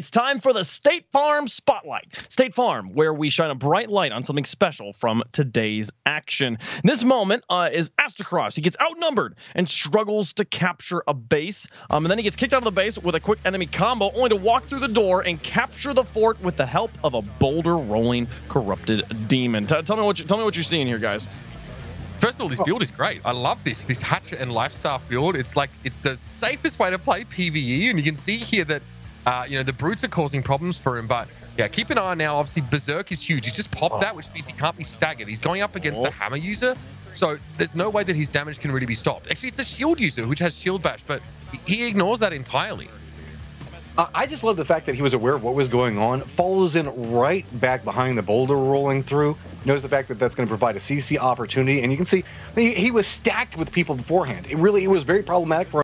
it's time for the State Farm Spotlight. State Farm, where we shine a bright light on something special from today's action. This moment uh, is Astacross. He gets outnumbered and struggles to capture a base. Um, and then he gets kicked out of the base with a quick enemy combo, only to walk through the door and capture the fort with the help of a boulder rolling corrupted demon. T- tell me what you, tell me what you're seeing here, guys. First of all, this build is great. I love this. This Hatchet and Lifestaff build. It's like it's the safest way to play PVE, and you can see here that uh, you know the brutes are causing problems for him. But yeah, keep an eye now. Obviously, Berserk is huge. He's just popped that, which means he can't be staggered. He's going up against the Hammer user, so there's no way that his damage can really be stopped. Actually, it's a Shield user which has Shield Bash, but he ignores that entirely. Uh, I just love the fact that he was aware of what was going on, follows in right back behind the boulder rolling through, knows the fact that that's going to provide a CC opportunity, and you can see he, he was stacked with people beforehand. It really it was very problematic for